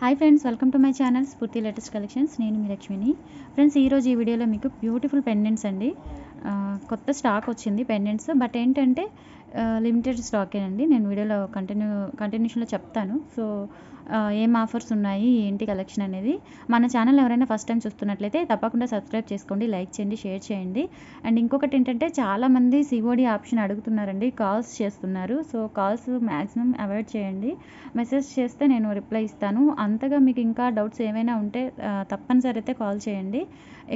Hi friends welcome to my channel Spoorthi latest collections నేను మీ లక్ష్మిని. ఫ్రెండ్స్ ఈరోజు ఈ వీడియోలో మీకు బ్యూటిఫుల్ పెండెంట్స్ అండి. కొత్త స్టాక్ వచ్చింది పెండెంట్స్ బట్ ఏంటంటే లిమిటెడ్ స్టాకేనండి. నేను వీడియోలో కంటిన్యూ కంటిన్యూషన్లో చెప్తాను. సో ఏం ఆఫర్స్ ఉన్నాయి ఏంటి కలెక్షన్ అనేది. మన ఛానల్ ఎవరైనా ఫస్ట్ టైం చూస్తున్నట్లయితే తప్పకుండా సబ్స్క్రైబ్ చేసుకోండి లైక్ చేయండి షేర్ చేయండి. అండ్ ఇంకొకటి ఏంటంటే చాలామంది సిఓడి ఆప్షన్ అడుగుతున్నారండి కాల్స్ చేస్తున్నారు. సో కాల్స్ మ్యాక్సిమం అవాయిడ్ చేయండి. మెసేజ్ చేస్తే నేను రిప్లై ఇస్తాను. అంతగా మీకు ఇంకా డౌట్స్ ఏమైనా ఉంటే తప్పనిసరి అయితే కాల్ చేయండి.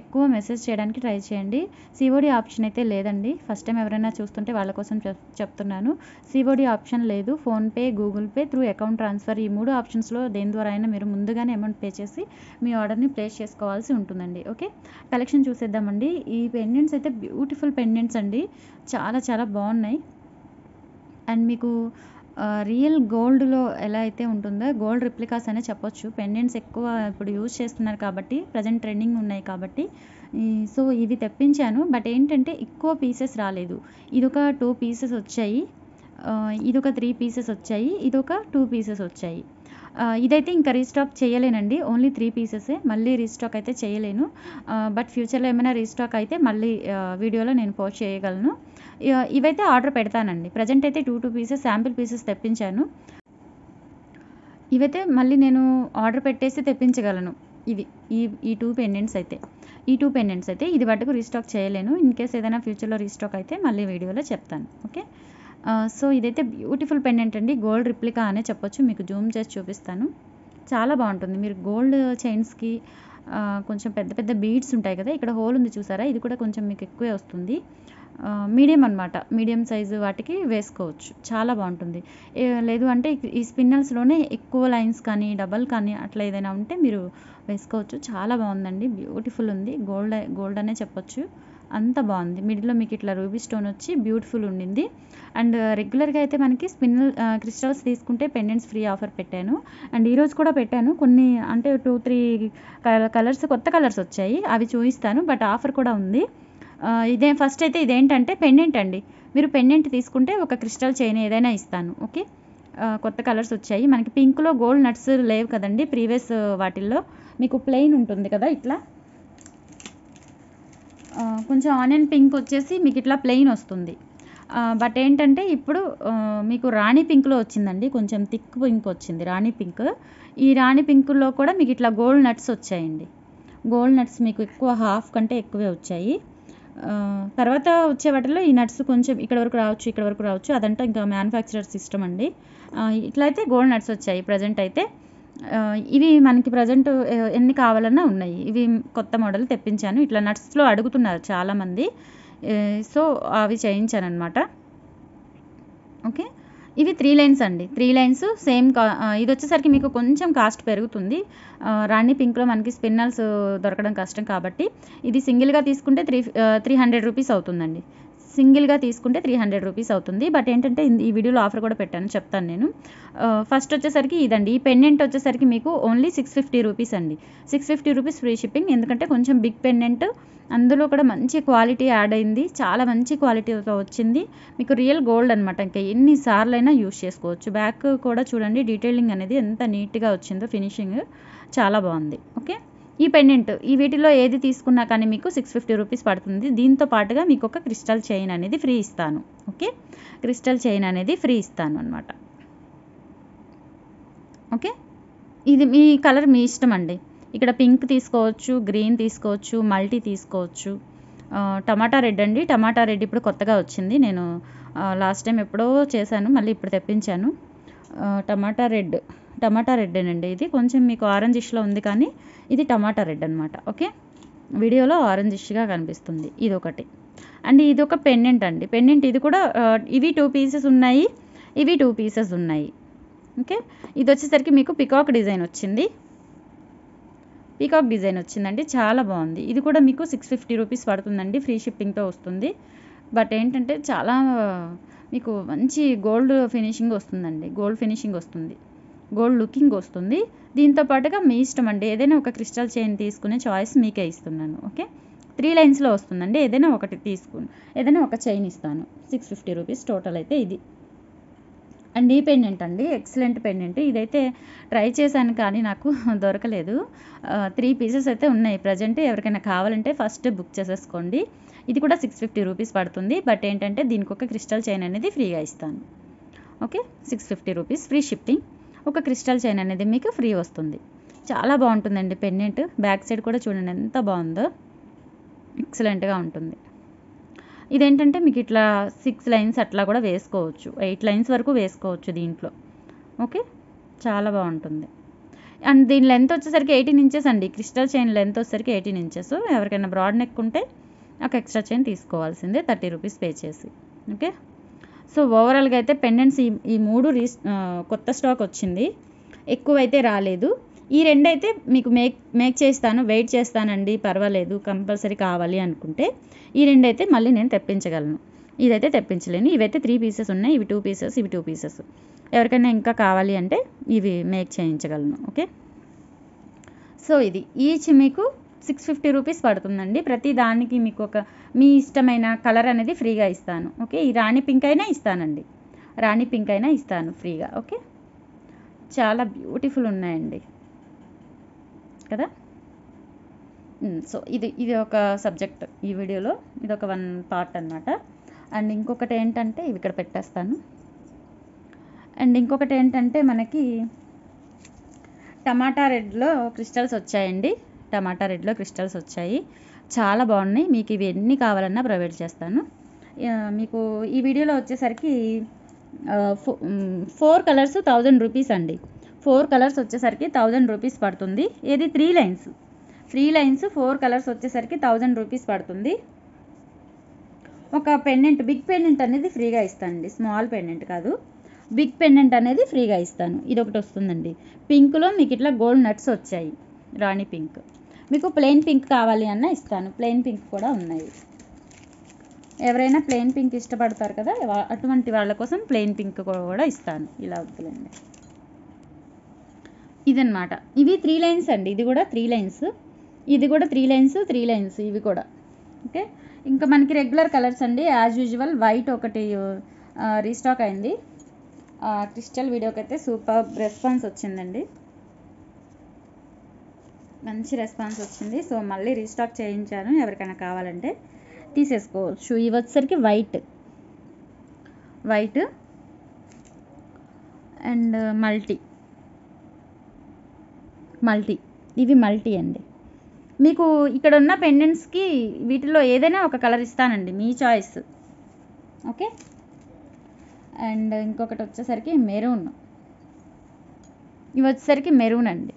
ఎక్కువ మెసేజ్ చేయడానికి ట్రై చేయండి. సిఓడి ఆప్షన్ అయితే అయితే లేదండి. ఫస్ట్ టైం ఎవరైనా చూస్తుంటే వాళ్ళ కోసం చెప్- చెప్తున్నాను. సిఓడి ఆప్షన్ లేదు. PhonePe Google Pay through account transfer ఈ మూడు ఆప్షన్స్లో దేని ద్వారా అయినా మీరు ముందుగానే అమౌంట్ పే చేసి మీ ఆర్డర్ని ప్లేస్ చేసుకోవాల్సి ఉంటుందండి. ఓకే? కలెక్షన్ చూసేద్దామండి. ఈ పెండెంట్స్ అయితే బ్యూటిఫుల్ పెండెంట్స్ అండి. చాలా చాలా బాగున్నాయి. అండ్ మీకు రియల్ గోల్డ్లో ఎలా అయితే ఉంటుందో గోల్డ్ రిప్లికాస్ అనే చెప్పొచ్చు. పెండెంట్స్ ఎక్కువ ఇప్పుడు యూజ్ చేస్తున్నారు కాబట్టి ప్రజెంట్ ట్రెండింగ్ ఉన్నాయి కాబట్టి. సో ఇవి తెప్పించాను. బట్ ఏంటంటే ఎక్కువ పీసెస్ రాలేదు. ఇదొక టూ పీసెస్ వచ్చాయి. ఇది ఇదొక త్రీ పీసెస్ వచ్చాయి. ఇదొక టూ పీసెస్ వచ్చాయి. ఇదైతే ఇంకా రీస్టాక్ చేయలేనండి. ఓన్లీ త్రీ పీసెసే. మళ్ళీ రీస్టాక్ అయితే చేయలేను. బట్ ఫ్యూచర్లో ఏమైనా రీస్టాక్ అయితే మళ్ళీ వీడియోలో నేను పోస్ట్ చేయగలను. ఇవైతే ఆర్డర్ పెడతానండి. ప్రజెంట్ అయితే two two pieces sample pieces తెప్పించాను. ఇవైతే మళ్ళీ నేను ఆర్డర్ పెట్టేసి తెప్పించగలను. ఇవి ఈ ఈ టూ పెండెంట్స్ అయితే. ఈ టూ పెండెంట్స్ అయితే ఇది వరకు రీస్టాక్ చేయలేను. ఇన్ కేస్ ఏదైనా ఫ్యూచర్లో రీస్టాక్ అయితే మళ్ళీ వీడియోలో చెప్తాను. ఓకే సో uh, ఇదైతే బ్యూటిఫుల్ పెండెంట్ అండి. గోల్డ్ రిప్లికా అనే చెప్పొచ్చు. మీకు జూమ్ చేసి చూపిస్తాను. చాలా బాగుంటుంది. మీరు గోల్డ్ చైన్స్కి uh, కొంచెం పెద్ద పెద్ద బీడ్స్ ఉంటాయి కదా ఇక్కడ హోల్ ఉంది చూసారా? ఇది కూడా కొంచెం మీకు ఎక్కువే వస్తుంది. మీడియం అనమాట మీడియం సైజు వాటికి వేసుకోవచ్చు. చాలా బాగుంటుంది. ఏ- లేదు అంటే ఈ- ఈ స్పిన్నల్స్లోనే ఎక్కువ లైన్స్ కానీ డబల్ కానీ అట్లా ఏదైనా ఉంటే మీరు వేసుకోవచ్చు. చాలా బాగుందండి. బ్యూటిఫుల్ ఉంది. గోల్డ్ గోల్డ్ అనే చెప్పొచ్చు. అంత బాగుంది. మిడిల్లో మీకు ఇట్లా రూబీ స్టోన్ వచ్చి బ్యూటిఫుల్ ఉండింది. అండ్ రెగ్యులర్గా అయితే మనకి స్పిన్నల్ క్రిస్టల్స్ తీసుకుంటే పెండెంట్స్ ఫ్రీ ఆఫర్ పెట్టాను. అండ్ ఈరోజు కూడా పెట్టాను. కొన్ని అంటే టూ త్రీ కలర్స్ కొత్త కలర్స్ వచ్చాయి. అవి చూపిస్తాను. బట్ ఆఫర్ కూడా ఉంది. ఇదే ఫస్ట్ అయితే ఇదేంటంటే పెండెంట్ అండి. మీరు పెండెంట్ తీసుకుంటే ఒక క్రిస్టల్ చైన్ ఏదైనా ఇస్తాను ఓకే కొత్త కలర్స్ వచ్చాయి. మనకి పింక్లో గోల్డ్ నట్స్ లేవు కదండి ప్రీవియస్ వాటిల్లో. మీకు ప్లెయిన్ ఉంటుంది కదా ఇట్లా? కొంచెం ఆనియన్ పింక్ వచ్చేసి మీకు ఇట్లా ప్లెయిన్ వస్తుంది. బట్ ఏంటంటే ఇప్పుడు మీకు రాణి పింక్లో వచ్చిందండి. కొంచెం థిక్ పింక్ వచ్చింది రాణి పింక్ ఈ రాణి పింక్లో కూడా మీకు ఇట్లా గోల్డ్ నట్స్ వచ్చాయండి. గోల్డ్ నట్స్ మీకు ఎక్కువ హాఫ్ కంటే ఎక్కువే వచ్చాయి. తర్వాత వచ్చే వాటిలో ఈ నట్స్ కొంచెం ఇక్కడ వరకు రావచ్చు ఇక్కడ వరకు రావచ్చు. అదంతా ఇంకా మ్యానుఫ్యాక్చరర్ సిస్టమ్ అండి. ఇట్లయితే గోల్డ్ నట్స్ వచ్చాయి ప్రజెంట్ అయితే. ఇవి మనకి ప్రజెంట్ ఎన్ని కావాలన్నా ఉన్నాయి. ఇవి కొత్త మోడల్ తెప్పించాను. ఇట్లా నట్స్లో అడుగుతున్నారు చాలామంది. సో అవి చేయించాను అనమాట ఓకే? ఇవి త్రీ లైన్స్ అండి. త్రీ లైన్స్ సేమ్ కా ఇది వచ్చేసరికి మీకు కొంచెం కాస్ట్ పెరుగుతుంది. రాణి పింక్లో మనకి స్పిన్నర్స్ దొరకడం కష్టం కాబట్టి ఇది సింగిల్గా తీసుకుంటే త్రీ త్రీ హండ్రెడ్ రూపీస్ అవుతుందండి. సింగిల్గా తీసుకుంటే త్రీ హండ్రెడ్ రూపీస్ అవుతుంది. బట్ ఏంటంటే ఈ వీడియోలో ఆఫర్ కూడా పెట్టాను చెప్తాను నేను. ఫస్ట్ వచ్చేసరికి ఇదండి. ఈ పెండెంట్ వచ్చేసరికి మీకు ఓన్లీ సిక్స్ ఫిఫ్టీ రూపీస్ అండి. Six fifty rupees free shipping. ఎందుకంటే కొంచెం బిగ్ పెండెంట్ అందులో కూడా మంచి క్వాలిటీ యాడ్ అయింది. చాలా మంచి క్వాలిటీతో వచ్చింది. మీకు రియల్ గోల్డ్ అనమాట ఇంకా ఎన్నిసార్లు అయినా యూస్ చేసుకోవచ్చు. బ్యాక్ కూడా చూడండి డీటెయిలింగ్ అనేది ఎంత నీట్గా వచ్చిందో ఫినిషింగ్ చాలా బాగుంది. ఓకే? ఈ పెండెంట్ ఈ వీటిలో ఏది తీసుకున్నా కానీ మీకు సిక్స్ ఫిఫ్టీ రూపీస్ పడుతుంది. దీంతో పాటుగా మీకు ఒక క్రిస్టల్ చైన్ అనేది ఫ్రీ ఇస్తాను. ఓకే? క్రిస్టల్ చైన్ అనేది ఫ్రీ ఇస్తాను అనమాట ఓకే? ఇది మీ కలర్ మీ ఇష్టం అండి. ఇక్కడ పింక్ తీసుకోవచ్చు గ్రీన్ తీసుకోవచ్చు మల్టీ తీసుకోవచ్చు. టమాటా రెడ్ అండి. టమాటా రెడ్ ఇప్పుడు కొత్తగా వచ్చింది. నేను లాస్ట్ టైం ఎప్పుడో చేశాను. మళ్ళీ ఇప్పుడు తెప్పించాను. టమాటా రెడ్ టమాటా రెడ్ అండి ఇది. కొంచెం మీకు ఆరెంజ్ ఇష్లో ఉంది కానీ ఇది టమాటా రెడ్ అనమాట ఓకే? వీడియోలో ఆరెంజ్ ఇష్గా కనిపిస్తుంది ఇది ఒకటి అండ్ ఇది ఒక పెండెంట్ అండి. పెండెంట్ ఇది కూడా ఇవి టూ పీసెస్ ఉన్నాయి. ఇవి టూ పీసెస్ ఉన్నాయి. ఓకే? ఇది వచ్చేసరికి మీకు పికాక్ డిజైన్ వచ్చింది. పీకాక్ డిజైన్ వచ్చిందండి. చాలా బాగుంది. ఇది కూడా మీకు సిక్స్ ఫిఫ్టీ రూపీస్ పడుతుందండి. ఫ్రీ షిప్పింగ్తో వస్తుంది. బట్ ఏంటంటే చాలా మీకు మంచి గోల్డ్ ఫినిషింగ్ వస్తుందండి. గోల్డ్ ఫినిషింగ్ వస్తుంది. గోల్డ్ లుకింగ్ వస్తుంది. దీంతో పాటుగా మీ ఇష్టం అండి. ఏదైనా ఒక క్రిస్టల్ చైన్ తీసుకునే చాయిస్ మీకే ఇస్తున్నాను. ఓకే? త్రీ లైన్స్లో వస్తుందండి. ఏదైనా ఒకటి తీసుకుని ఏదైనా ఒక చైన్ ఇస్తాను. సిక్స్ ఫిఫ్టీ రూపీస్ టోటల్ అయితే ఇది. అండ్ ఈ పెండెంట్ అండి. Excellent pendant. ఇదైతే ట్రై చేశాను కానీ నాకు దొరకలేదు. త్రీ పీసెస్ అయితే ఉన్నాయి. ప్రజెంట్ ఎవరికైనా కావాలంటే ఫస్ట్ బుక్ చేసేసుకోండి. ఇది కూడా సిక్స్ ఫిఫ్టీ రూపీస్ పడుతుంది. బట్ ఏంటంటే దీనికి ఒక క్రిస్టల్ చైన్ అనేది ఫ్రీగా ఇస్తాను. Okay? Six fifty rupees free shipping. ఒక క్రిస్టల్ చైన్ అనేది మీకు ఫ్రీ వస్తుంది. చాలా బాగుంటుందండి పెన్నెంట్ బ్యాక్ సైడ్ కూడా చూడండి ఎంత బాగుందో. ఎక్సలెంట్గా ఉంటుంది. ఇదేంటంటే మీకు ఇట్లా సిక్స్ లైన్స్ అట్లా కూడా వేసుకోవచ్చు. ఎయిట్ లైన్స్ వరకు వేసుకోవచ్చు దీంట్లో. ఓకే? చాలా బాగుంటుంది. అండ్ దీని లెంత్ వచ్చేసరికి ఎయిటీన్ ఇంచెస్ అండి. క్రిస్టల్ చైన్ లెంత్ వచ్చేసరికి ఎయిటీన్ ఇంచెస్. ఎవరికైనా బ్రాడ్ నెక్ ఉంటే ఒక ఎక్స్ట్రా చైన్ తీసుకోవాల్సిందే. థర్టీ రూపీస్ పే చేసి. ఓకే? సో ఓవరాల్గా అయితే పెండెంట్స్ ఈ ఈ మూడు రీ కొత్త స్టాక్ వచ్చింది. ఎక్కువైతే రాలేదు. ఈ రెండు అయితే మీకు మేక్ మేక్ చేస్తాను వెయిట్ చేస్తానండి పర్వాలేదు కంపల్సరీ కావాలి అనుకుంటే ఈ రెండు అయితే మళ్ళీ నేను తెప్పించగలను. ఇదైతే తెప్పించలేను. ఇవైతే త్రీ పీసెస్ ఉన్నాయి ఇవి టూ పీసెస్ ఇవి టూ పీసెస్ ఎవరికైనా ఇంకా కావాలి అంటే ఇవి మేక్ చేయించగలను. ఓకే సో ఇది. ఈచ్ మీకు సిక్స్ ఫిఫ్టీ రూపీస్ పడుతుందండి. ప్రతి దానికి మీకు ఒక మీ ఇష్టమైన కలర్ అనేది ఫ్రీగా ఇస్తాను. ఓకే? ఈ రాణి పింక్ అయినా ఇస్తానండి. రాణి పింక్ అయినా ఇస్తాను ఫ్రీగా. ఓకే? చాలా బ్యూటిఫుల్ ఉన్నాయండి. కదా? సో ఇది ఇది ఒక సబ్జెక్ట్ ఈ వీడియోలో. ఇది ఒక వన్ పార్ట్ అనమాట అండ్ ఇంకొకటి ఏంటంటే ఇవి ఇక్కడ పెట్టేస్తాను. అండ్ ఇంకొకటి ఏంటంటే మనకి టమాటా రెడ్లో క్రిస్టల్స్ వచ్చాయండి. టమాటా రెడ్లో క్రిస్టల్స్ వచ్చాయి. చాలా బాగున్నాయి. మీకు ఇవి ఎన్ని కావాలన్నా ప్రొవైడ్ చేస్తాను. మీకు ఈ వీడియోలో వచ్చేసరికి ఫోర్ కలర్స్ థౌజండ్ రూపీస్ అండి. ఫోర్ కలర్స్ వచ్చేసరికి థౌజండ్ రూపీస్ పడుతుంది. ఏది? Three lines. Three lines four colours వచ్చేసరికి థౌజండ్ రూపీస్ పడుతుంది. ఒక పెండెంట్ బిగ్ పెండెంట్ అనేది ఫ్రీగా ఇస్తానండి. స్మాల్ పెండెంట్ కాదు. బిగ్ పెండెంట్ అనేది ఫ్రీగా ఇస్తాను. ఇది ఒకటి వస్తుందండి. పింక్లో మీకు ఇట్లా గోల్డ్ నట్స్ వచ్చాయి. రాణి పింక్. మీకు ప్లెయిన్ పింక్ కావాలి అన్న ఇస్తాను. ప్లెయిన్ పింక్ కూడా ఉన్నాయి. ఎవరైనా ప్లెయిన్ పింక్ ఇష్టపడతారు కదా అటువంటి వాళ్ళ కోసం ప్లెయిన్ పింక్ కూడా ఇస్తాను. ఇలా వద్దులేండి. ఇదన్నమాట. ఇవి త్రీ లైన్స్ అండి. ఇది కూడా త్రీ లైన్స్. ఇది కూడా త్రీ లైన్స్ త్రీ లైన్స్ ఇవి కూడా. ఓకే? ఇంకా మనకి రెగ్యులర్ కలర్స్ అండి. యాజ్ యూజువల్ వైట్ ఒకటి రీస్టాక్ అయింది. క్రిస్టల్ వీడియోకి అయితే సూపర్ రెస్పాన్స్ వచ్చిందండి. మంచి రెస్పాన్స్ వచ్చింది. సో మళ్ళీ రీస్టాక్ చేయించాను. ఎవరికైనా కావాలంటే తీసేసుకోవచ్చు ఇవి వచ్చేసరికి white. White and multi. Multi. ఇవి మల్టీ అండి. మీకు ఇక్కడ ఉన్న పెండెంట్స్కి వీటిలో ఏదైనా ఒక కలర్ ఇస్తానండి. మీ చాయిస్. ఓకే? అండ్ ఇంకొకటి వచ్చేసరికి మెరూన్. ఇవి వచ్చేసరికి మెరూన్ అండి.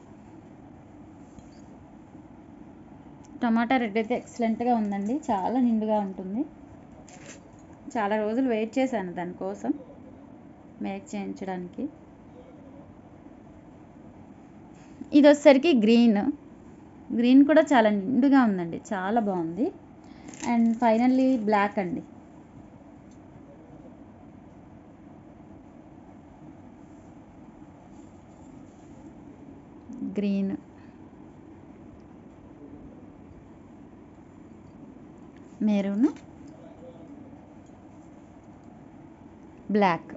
టమాటా రెడ్ అయితే ఎక్సలెంట్గా ఉందండి. చాలా నిండుగా ఉంటుంది. చాలా రోజులు వెయిట్ చేశాను దానికోసం మేక్ చేయించడానికి. ఇది వచ్చేసరికి గ్రీన్. గ్రీన్ కూడా చాలా నిండుగా ఉందండి. చాలా బాగుంది. అండ్ ఫైనల్లీ బ్లాక్ అండి. గ్రీన్. మెరూన్ బ్లాక్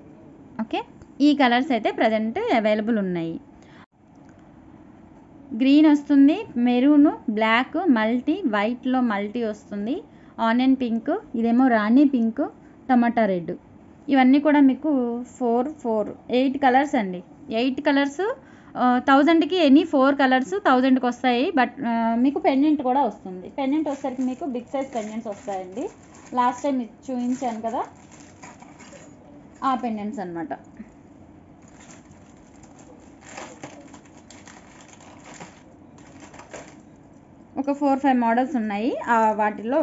ఓకే ఈ కలర్స్ అయితే ప్రజెంట్ అవైలబుల్ ఉన్నాయి. గ్రీన్ వస్తుంది మెరూన్ బ్లాక్ మల్టీ వైట్లో మల్టీ వస్తుంది. ఆనియన్ పింక్ ఇదేమో రాణి పింక్ టమాటా రెడ్ ఇవన్నీ కూడా మీకు ఫోర్ ఫోర్ ఎయిట్ కలర్స్ అండి. ఎయిట్ కలర్స్ థౌజండ్కి ఎనీ ఫోర్ కలర్స్ థౌజండ్కి వస్తాయి బట్ మీకు పెండెంట్ కూడా వస్తుంది. పెండెంట్ వచ్చేసరికి మీకు బిగ్ సైజ్ పెండెంట్స్ వస్తాయండి. లాస్ట్ టైం చూపించాను కదా ఆ పెండెంట్స్ అనమాట ఒక ఫోర్ ఫైవ్ మోడల్స్ ఉన్నాయి ఆ వాటిలో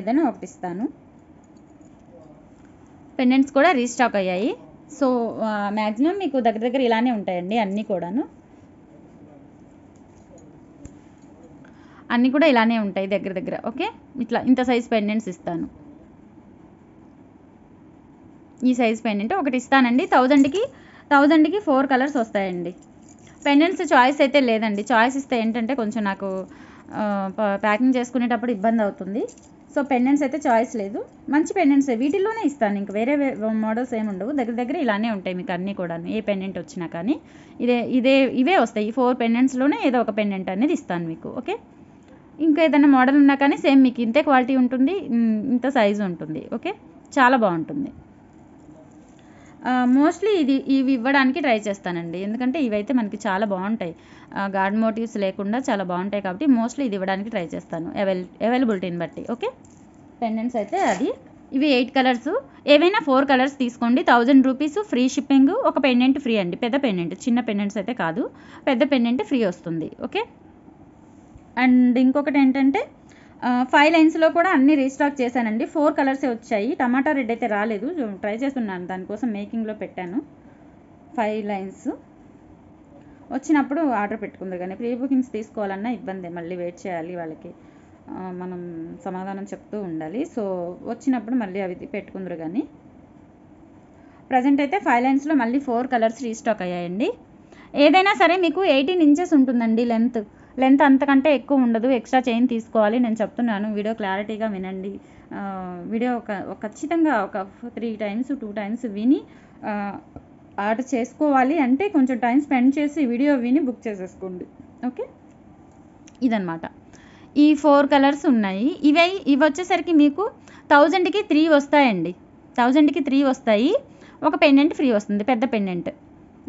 ఏదైనా ఒప్పిస్తాను. పెండెంట్స్ కూడా రీస్టాక్ అయ్యాయి. సో మ్యాక్సిమం మీకు దగ్గర దగ్గర ఇలానే ఉంటాయండి అన్నీ కూడాను. అన్నీ కూడా ఇలానే ఉంటాయి దగ్గర దగ్గర ఓకే? ఇట్లా ఇంత సైజ్ పెండెంట్స్ ఇస్తాను. ఈ సైజ్ పెండెంట్ ఒకటి ఇస్తానండి. థౌజండ్కి థౌజండ్కి ఫోర్ కలర్స్ వస్తాయండి. పెండెంట్స్ చాయిస్ అయితే లేదండి. చాయిస్ ఇస్తే ఏంటంటే కొంచెం నాకు ప్యాకింగ్ చేసుకునేటప్పుడు ఇబ్బంది అవుతుంది. సో పెండెంట్స్ అయితే చాయిస్ లేదు. మంచి పెండెంట్స్ వీటిల్లోనే ఇస్తాను. ఇంక వేరే మోడల్స్ ఏమి ఉండవు. దగ్గర దగ్గర ఇలానే ఉంటాయి మీకు అన్నీ కూడా ఏ పెండెంట్ వచ్చినా కానీ. ఇదే ఇదే ఇవే వస్తాయి. ఈ ఫోర్ పెండెంట్స్లోనే ఏదో ఒక పెండెంట్ అనేది ఇస్తాను మీకు. ఓకే? ఇంకా ఏదైనా మోడల్ ఉన్నా కానీ సేమ్ మీకు ఇంతే క్వాలిటీ ఉంటుంది. ఇంత సైజు ఉంటుంది. ఓకే? చాలా బాగుంటుంది. మోస్ట్లీ ఇది ఇవి ఇవ్వడానికి ట్రై చేస్తానండి. ఎందుకంటే ఇవైతే మనకి చాలా బాగుంటాయి. గార్డ్ మోటివ్స్ లేకుండా చాలా బాగుంటాయి కాబట్టి మోస్ట్లీ ఇది ఇవ్వడానికి ట్రై చేస్తాను. అవైల్ అవైలబిలిటీని బట్టి ఓకే? పెండెంట్స్ అయితే అది. ఇవి ఎయిట్ కలర్స్ ఏవైనా ఫోర్ కలర్స్ తీసుకోండి. థౌజండ్ రూపీస్ ఫ్రీ షిప్పింగ్ ఒక పెండెంట్ ఫ్రీ అండి. పెద్ద పెండెంట్ చిన్న పెండెంట్స్ అయితే కాదు. పెద్ద పెండెంట్ ఫ్రీ వస్తుంది. ఓకే? అండ్ ఇంకొకటి ఏంటంటే ఫైవ్ లైన్స్లో కూడా అన్ని రీస్టాక్ చేశానండి. ఫోర్ కలర్సే వచ్చాయి. టమాటా రెడ్ అయితే రాలేదు. ట్రై చేస్తున్నాను. దానికోసం మేకింగ్లో పెట్టాను. ఫైవ్ లైన్స్ వచ్చినప్పుడు ఆర్డర్ పెట్టుకుందరు కానీ ప్రీ బుకింగ్స్ తీసుకోవాలన్నా ఇబ్బంది. మళ్ళీ వెయిట్ చేయాలి వాళ్ళకి. మనం సమాధానం చెప్తూ ఉండాలి. సో వచ్చినప్పుడు మళ్ళీ అవి పెట్టుకుందరు కానీ. ప్రజెంట్ అయితే ఫైవ్ లైన్స్లో మళ్ళీ ఫోర్ కలర్స్ రీస్టాక్ అయ్యాయండి. ఏదైనా సరే మీకు ఎయిటీన్ ఇంచెస్ ఉంటుందండి లెంత్ లెంత్ అంతకంటే ఎక్కువ ఉండదు ఎక్స్ట్రా చైన్ తీసుకోవాలి. నేను చెప్తున్నాను వీడియో క్లారిటీగా వినండి. వీడియో ఒక ఖచ్చితంగా ఒక త్రీ టైమ్స్ టూ టైమ్స్ విని ఆర్డర్ చేసుకోవాలి అంటే కొంచెం టైం స్పెండ్ చేసి వీడియో విని బుక్ చేసేసుకోండి. ఓకే? ఇదనమాట ఈ ఫోర్ కలర్స్ ఉన్నాయి. ఇవి ఇవి వచ్చేసరికి మీకు థౌజండ్కి త్రీ వస్తాయండి. థౌజండ్కి త్రీ వస్తాయి. ఒక పెండెంట్ ఫ్రీ వస్తుంది పెద్ద పెండెంట్.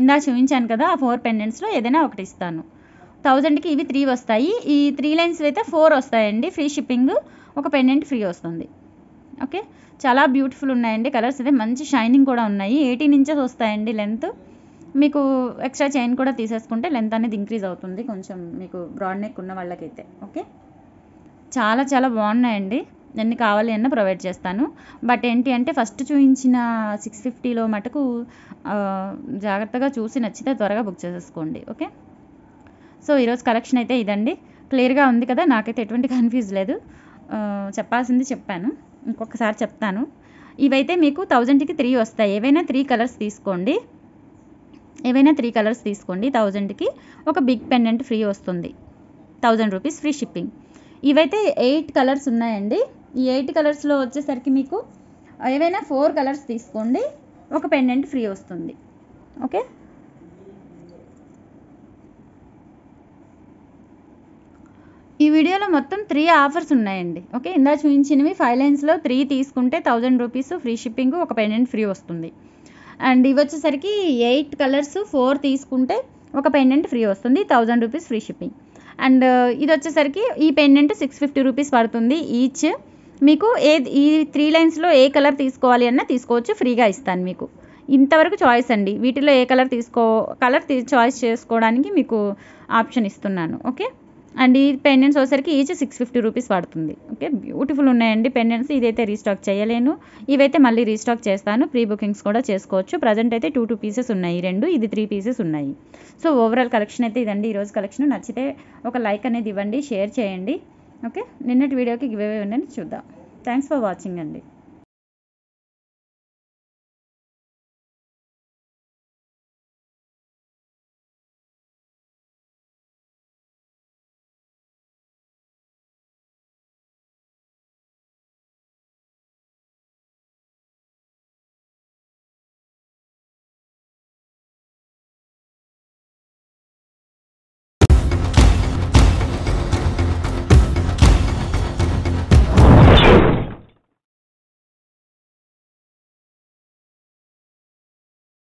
ఇందా చూపించాను కదా ఆ ఫోర్ పెండెంట్స్లో ఏదైనా ఒకటి ఇస్తాను. థౌజండ్కి ఇవి త్రీ వస్తాయి. ఈ త్రీ లైన్స్ అయితే ఫోర్ వస్తాయండి. ఫ్రీ షిప్పింగ్ ఒక పెండెంట్ ఫ్రీ వస్తుంది. ఓకే? చాలా బ్యూటిఫుల్ ఉన్నాయండి. కలర్స్ అయితే మంచి షైనింగ్ కూడా ఉన్నాయి. ఎయిటీన్ ఇంచెస్ వస్తాయండి లెంత్ మీకు ఎక్స్ట్రా చైన్ కూడా తీసేసుకుంటే లెంత్ అనేది ఇంక్రీజ్ అవుతుంది. కొంచెం మీకు బ్రాడ్ నెక్ ఉన్న వాళ్ళకైతే. ఓకే? చాలా చాలా బాగున్నాయండి. ఎన్ని కావాలి అన్న ప్రొవైడ్ చేస్తాను. బట్ ఏంటి అంటే ఫస్ట్ చూపించిన సిక్స్ ఫిఫ్టీలో మటుకు జాగ్రత్తగా చూసి నచ్చితే త్వరగా బుక్ చేసేసుకోండి. ఓకే? సో ఈరోజు కలెక్షన్ అయితే ఇదండి. క్లియర్గా ఉంది కదా నాకైతే ఎటువంటి కన్ఫ్యూజ్ లేదు. చెప్పాల్సింది చెప్పాను. ఇంకొకసారి చెప్తాను. ఇవైతే మీకు థౌజండ్కి త్రీ వస్తాయి. ఏవైనా త్రీ కలర్స్ తీసుకోండి. ఏవైనా త్రీ కలర్స్ తీసుకోండి. థౌజండ్కి ఒక బిగ్ పెండెంట్ ఫ్రీ వస్తుంది. Thousand rupees free shipping. ఇవైతే ఎయిట్ కలర్స్ ఉన్నాయండి. ఈ ఎయిట్ కలర్స్లో వచ్చేసరికి మీకు ఏవైనా ఫోర్ కలర్స్ తీసుకోండి. ఒక పెండెంట్ ఫ్రీ వస్తుంది. ఓకే? వీడియోలో మొత్తం త్రీ ఆఫర్స్ ఉన్నాయండి. ఓకే ఇందా చూపించినవి ఫైవ్ లైన్స్లో త్రీ తీసుకుంటే థౌజండ్ రూపీస్ ఫ్రీ షిప్పింగ్ ఒక పెండెంట్ ఫ్రీ వస్తుంది. అండ్ ఇవి వచ్చేసరికి ఎయిట్ కలర్స్ ఫోర్ తీసుకుంటే ఒక పెండెంట్ ఫ్రీ వస్తుంది thousand rupees free shipping and ఇది వచ్చేసరికి ఈ పెండెంట్ సిక్స్ ఫిఫ్టీ రూపీస్ పడుతుంది ఈచ్ మీకు ఏ ఈ త్రీ లైన్స్లో ఏ కలర్ తీసుకోవాలి అన్నా తీసుకోవచ్చు ఫ్రీగా ఇస్తాను మీకు. ఇంతవరకు చాయిస్ అండి. వీటిలో ఏ కలర్ తీసుకో కలర్ చాయిస్ చేసుకోవడానికి మీకు ఆప్షన్ ఇస్తున్నాను. ఓకే అండ్ ఈ పెండెంట్స్ వచ్చేసరికి ఈచ్ సిక్స్ ఫిఫ్టీ రూపీస్ పడుతుంది. ఓకే? బ్యూటిఫుల్ ఉన్నాయండి పెండెంట్స్. ఇదైతే రీస్టాక్ చేయలేను. ఇవైతే మళ్ళీ రీస్టాక్ చేస్తాను. ప్రీ బుకింగ్స్ కూడా చేసుకోవచ్చు. ప్రజెంట్ అయితే టూ టూ పీసెస్ ఉన్నాయి. రెండు ఇది త్రీ పీసెస్ ఉన్నాయి. సో ఓవరాల్ కలెక్షన్ అయితే ఇదండి. ఈరోజు కలెక్షన్ నచ్చితే ఒక లైక్ అనేది ఇవ్వండి షేర్ చేయండి. ఓకే? నిన్నటి వీడియోకి గివ్ అవే ఉందని చూద్దాం. థ్యాంక్స్ ఫర్ వాచింగ్ అండి.